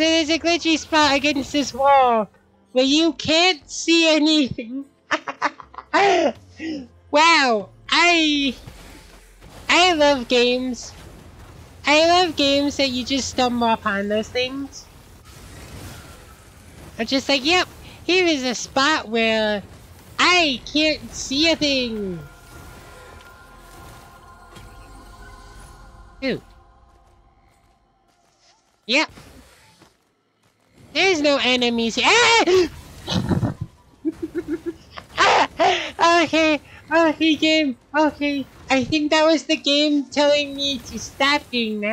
There's a glitchy spot against this wall where you can't see anything. wow, I I love games. I love games that you just stumble upon those things. I'm just like, yep, here is a spot where I can't see a thing. Ooh. Yep. There's no enemies. Ah! okay, okay game, okay. I think that was the game telling me to stop doing that.